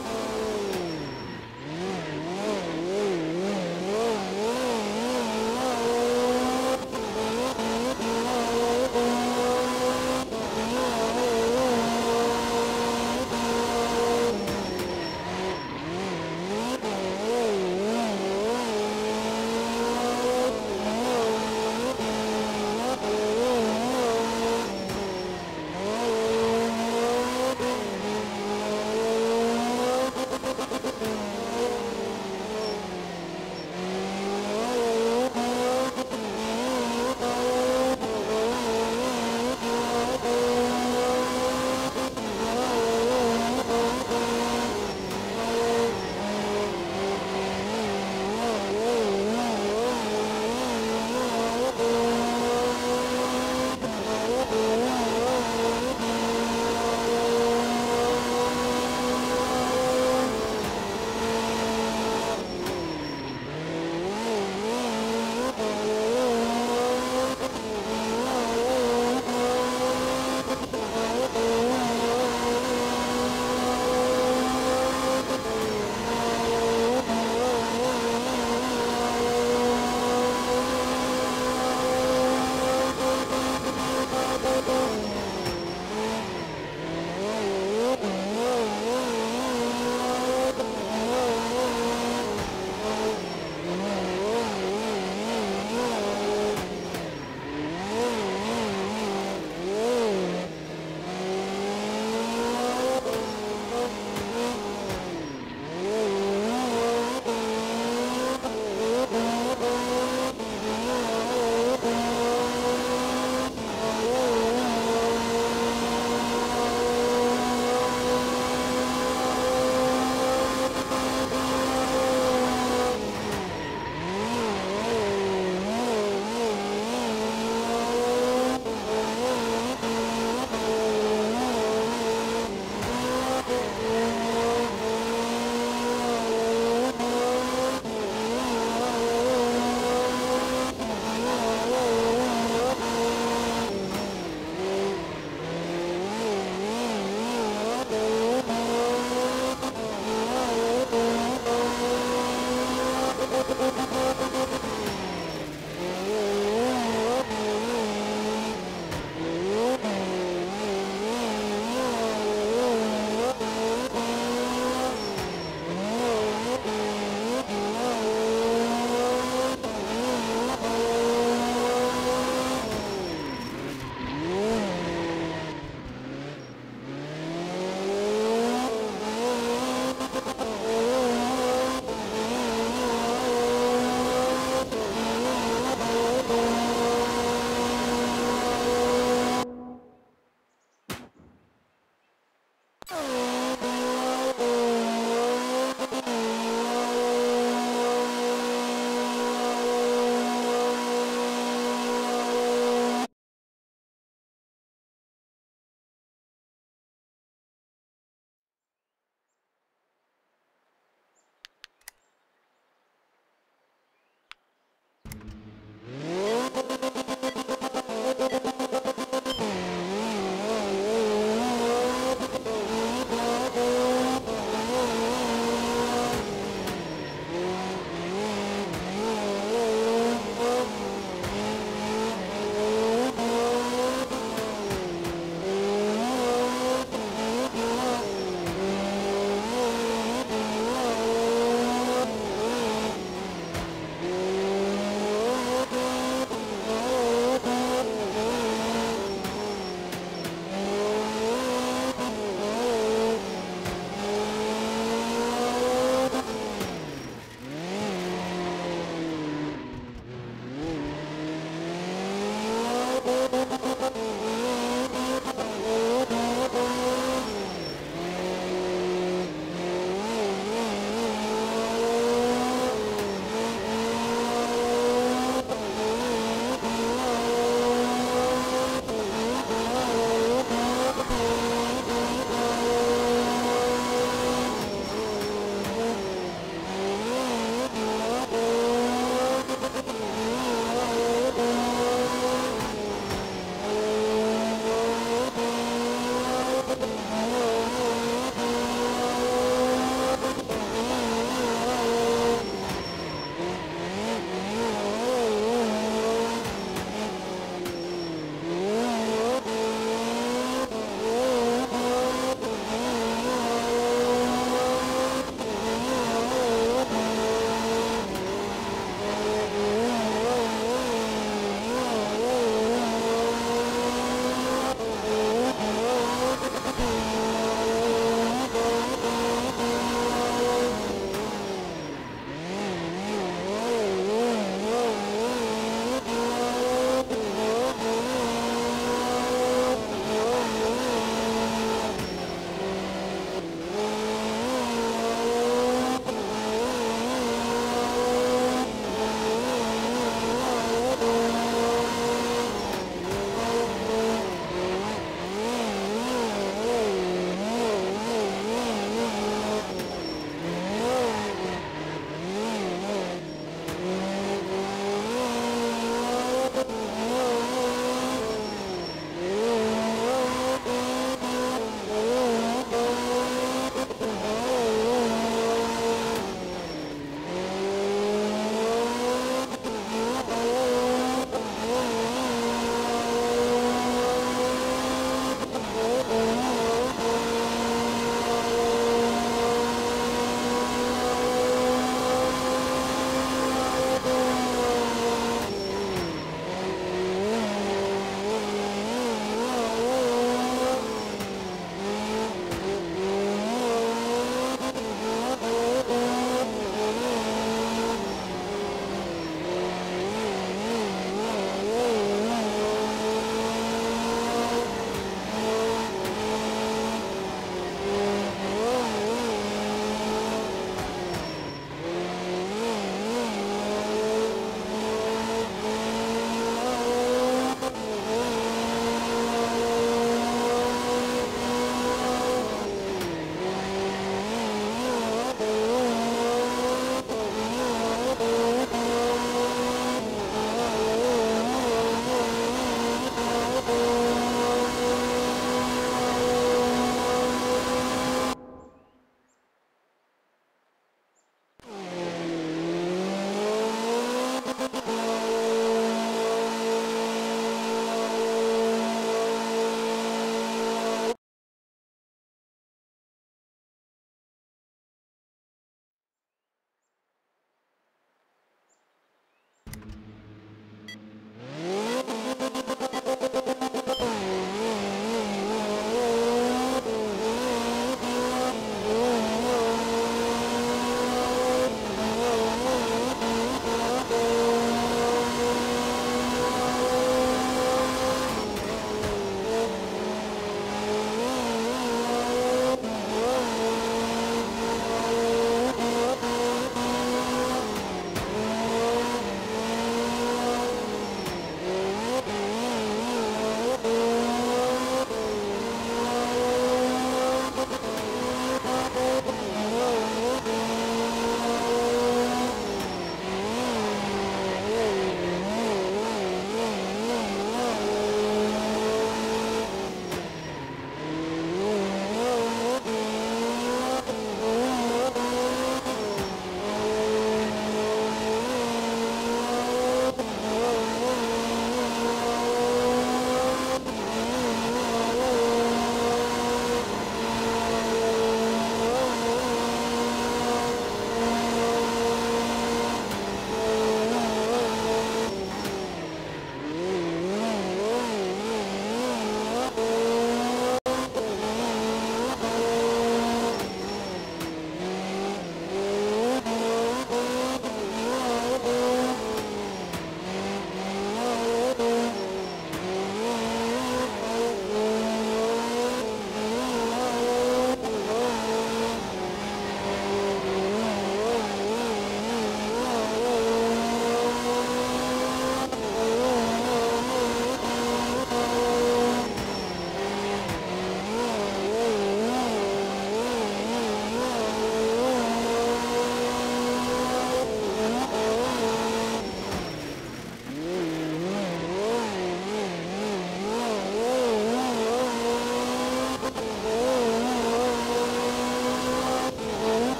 you